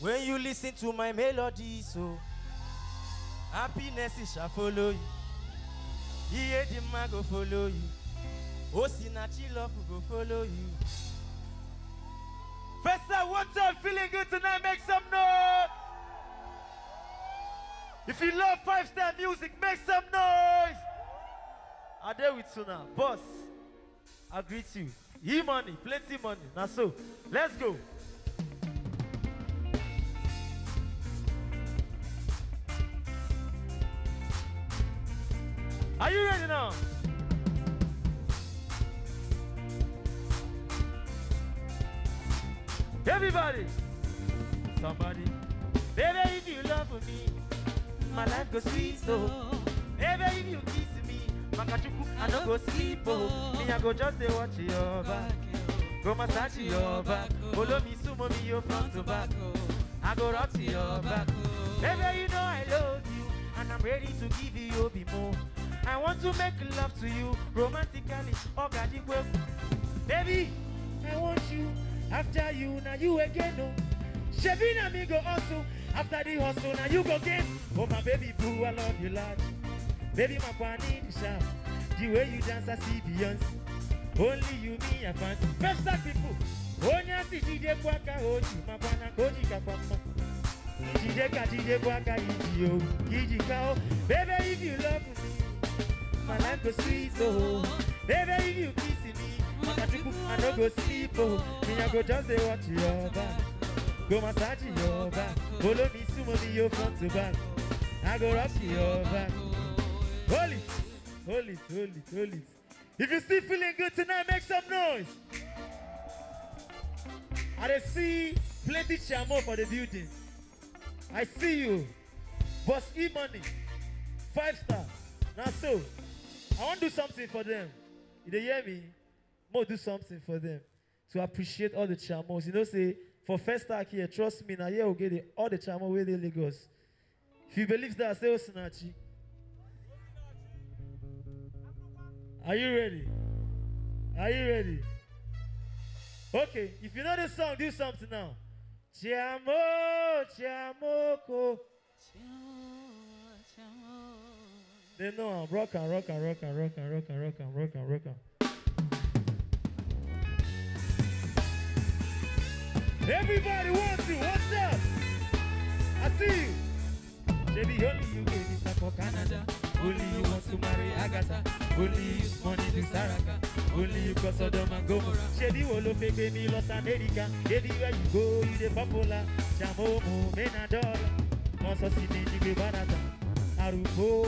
When you listen to my melody, so happiness is shall follow you. Iye the man go follow you. Osinachi love go follow you. Festa, what's up? Feeling good tonight? Make some noise. If you love five star music, make some noise. I there with you now, boss. I greet you. E money, plenty money. Now so, let's go. Are you ready now? Everybody, somebody, baby, if you love me, my life go sweet so. Baby, if you kiss me, makachuku, I no go sleep oh. Me I go just dey watch your back, go massage your back. Follow me, sumo me, your front to back. I go rock to your back. Baby, you know I love you, and I'm ready to give you obi more. I want to make love to you romantically, ogadikwe. Baby, I want you after you, now you again, no. Shebi na me go hustle after the hustle, now you go gain. Oh my baby boo, I love you lot. Baby, my the sharp. The way you dance, I see Beyonce. Only you, me, I fancy. First start people. Onya si DJ kwaka oji, mabana koji kapama. DJ ka DJ kwaka iji yo, iji ka o. Baby, if you love me, my life go sweet oh. Baby, if you kiss me, I no go sleep oh. Me I go just dey watch your back, go massage your back. Follow me, sumo me, your front to back. I go rock your back. Hold it, hold it, hold it, hold it. If you still feeling good tonight, make some noise. I see plenty chamo for the building. I see you. Boss E money. Five star. Now so, I want to do something for them. You dey hear me? Mo do something for them to appreciate all the chamos. You know, say for Festac here, trust me, now here we get it. all the chamo where they Lagos. If you believe that, say oh, Osinachi. Are you ready? Are you ready? Okay, if you know this song, do something now. Chiamo, chiamoko. They know I'm rock and rock and rock and rock and rock and rock and rock and rock and. Everybody wants you. What's up? I see you. Baby, only you gave me for Canada. Only you want to marry Agatha. Only you use money to Saraka. Only you cause Sodom and Gomorrah. Shady Wolo Pepe me Los America. Everywhere you go, you the popular. Chamomo, Menadol. Monso Sini, Jigwe Barata. Aruko,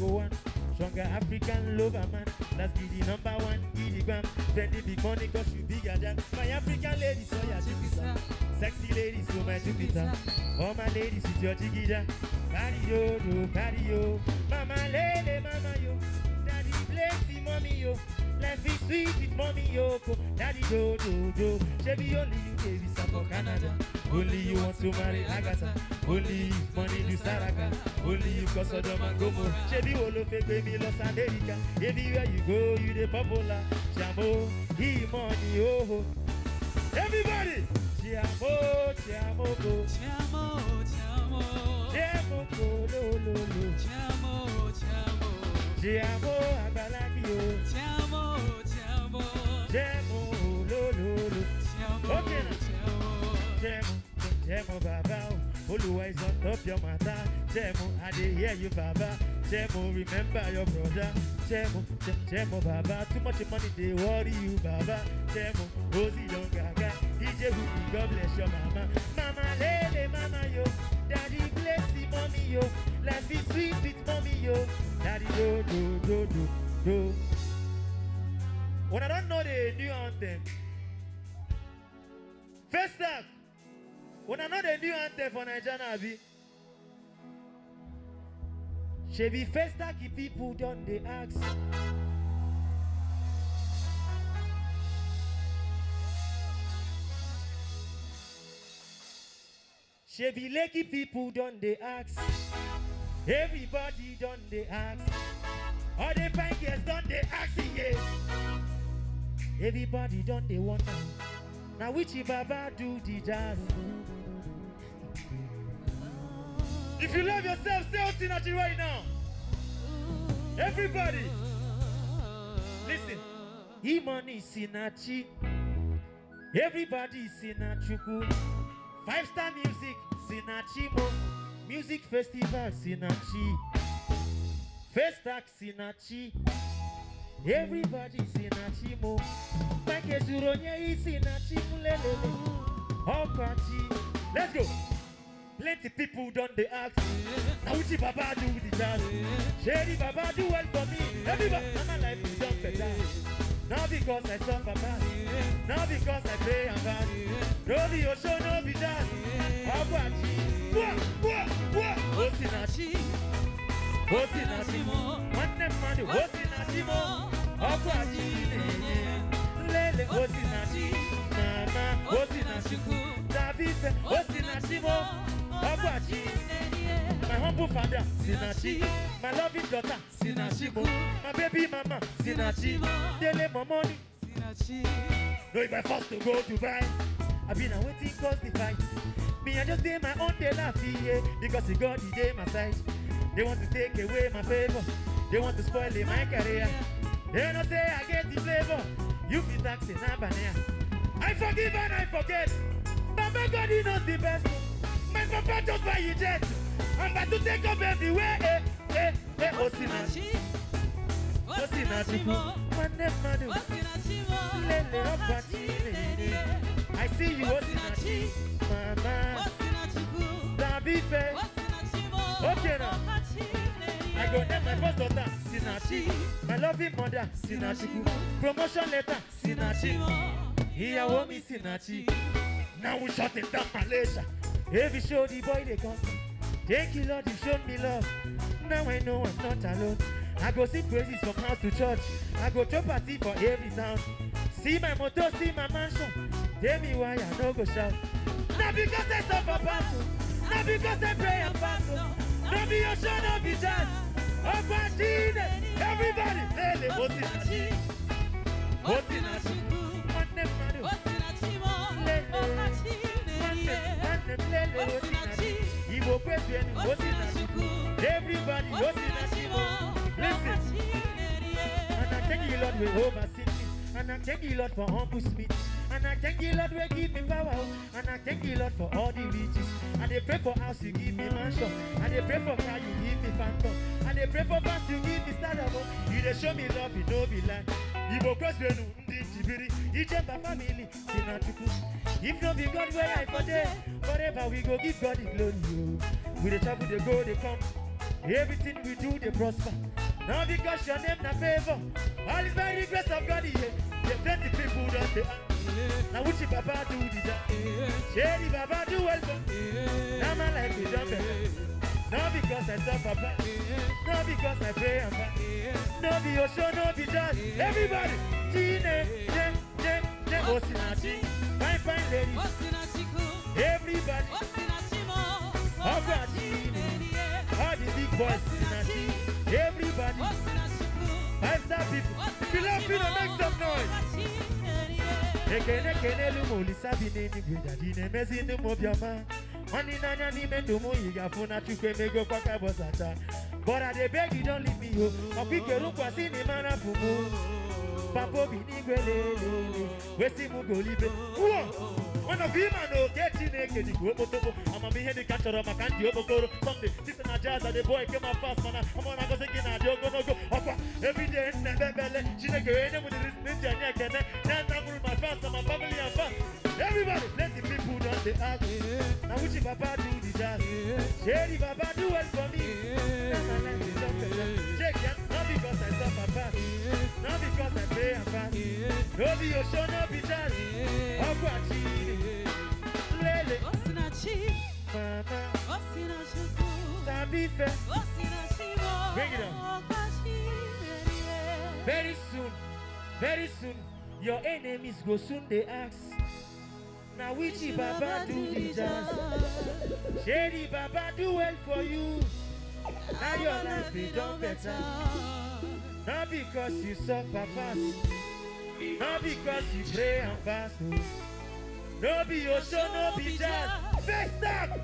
number one. Stronger African lover man. Let's be the number one. Gidigram. Fendi big money cause you bigger than my African ladies. So yeah, Jupiter. Sexy ladies, so my Jupiter. All my ladies with your jigida. Carry yo, do, carry yo. Mama lele, mama yo. Daddy bless the mommy yo. Life is sweet with mommy yo. Daddy do, do, do. Shebi only you gave visa for Canada. Only you want to marry Agatha. Only you money to Saraka. Only you cause Sodom and Gomorrah. Wolo pepe me Los America. Everywhere you go, you the popular. Chamo, he money oh. Everybody, chiamo, chiamo, go. Chiamo, chiamo, Chiamo, go, lo, Oluwa is on top your matter. Jemo, I dey hear you, Baba. Jemo, remember your brother. Jemo, Je- Jemo Baba, too much money they worry you, Baba. Jemo, Rosie Don Gaga, DJ Hookie, God bless your mama. Mama Lele, Mama yo, Daddy bless the mommy yo. Life is sweet with mommy yo. Daddy do do do do do. When I don't know the new anthem, first time. Una no dey do anthem for Nigeria na abi? Shebi Festaki people don dey ask. Shebi Lekki people don dey ask. Everybody don dey ask. All the fine girls don dey ask, yeah. Everybody don dey wonder. Now which Baba do the jazz? If you love yourself, say Osinachi right now. Everybody, listen. Imani Sinachi. Everybody is Sinachuku. Five star music, Sinachi Music festival, Sinachi. First act, Sinachi. Everybody Sinachi Mo. Mike Zuronye Sinachi Mulelele. Okwachi. Let's go. Plenty people done the act. Now which Baba do the dance? Shady Baba do well for me. Everybody, now my life is done better. Not because I suffer bad. Not because I pray and bad. No be your show, no be that. Okwachi. Wah, wah, wah. Osinachi. Osinachi. Nwanne mmadụ Osinachi mo. Okwachi. Lele Osinachi. Mama Osinachi. Davife Osinachi mo. Okwachi. My humble father. My loving daughter. My baby mama, Sinachi. Dele my money. No, if I to go Dubai, I been a waiting cause the fight. Me, I just did my own day laugh, yeah, because he got the day my side. They want to take away my favor. They want to spoil my career. They don't say I get the flavor. You feel taxing, I'm I forgive and I forget. Mama God, he knows the best. My papa just buy you jet. I'm about to take up everywhere. Eh, eh, eh, Osinachi. Osinachi. Lele ọkwachi. I see you, Osinachi. Davife. Now. I go name my first daughter, Sinachi. My loving mother, Sinachi. Promotion letter, Sinachi. Ìyàwó mi Sinachi. Now we shut it down Malaysia. Every show the boy they come. Thank you Lord, you showed me love. Now I know I'm not alone. I go sing praises from house to church. I go throw party for every town. See my motor, see my mansion. Tell me why I no go shout. Not because I suffer battle. Not because I pray and fast. Not be your show, not be jazz. Ogbadine, everybody, lele, mmadụ. Igbo kwebienu, Osinachi. Everybody, Osinachi. Listen. And I thank you, Lord, we oversee me. And I thank you, Lord, for humble speech. And I thank you, Lord, we give me power. And I thank you, Lord, for all the riches. And they pray for house, you give me mansion. And they pray for car, you give me phantom. And they pray for fast, you give me startup. You they show me love, you know be like. Igbo kwesịrị ndị jibiri Ijemba family si na Chukwu. If no be God where I for there, forever we go give God the glory. oh. We dey travel, dey go, dey come. Everything we do, they prosper. Now because your name na favor. All is by the grace of God, yeah. The plenty people don't they Now which Baba do the job? Shady Baba do well Now my life is better. Not because I suffer bad. Not because I pray and fast. No be your show, no be jazz. Everybody, Gine, ne, ne, ne, Osinachi. Fine, fine ladies. Everybody, Gine. All the big boys, Osinachi. Everybody, five star people. If you love me, make. ekele ekele elu ma olisa bi n'enugwu dadi na-emezi ndị m obiọma nwanne n'anya n'ime ndụ m yi ga-afụ na chukwu emego kwaka bọsacha bọra debe gido libi ihe ọkwa ike rụkwasị na ịmara bụ m papa obi n'igwe lelele wesị m golibe uwo ọnọdụ ịma na oge chineke dịka okpotokpo amamihe dịka chọrọ maka ndị okpokoro sọnde site na jaza dị bụọ eke ma pas mana ọmọ na-agọzi gị na-adị ogologo ọkwa ebide nna bebele. Chineke onye m dịrị ndị anyị ekene don dey ask na which papa do the jazz the papa do well for me. Na my life is don better shake ya. Not because I suffer fast not because I pray and fast no be your show no be jazz. Ọkwa chi lele. Mama sabi fe Bring it on. very soon. Very soon. Your enemies go soon dey ask na which baba do the the baba do well for you. Now your life be done better. not because you suffer pass not because you pray and fast. No be your show no be jazz face down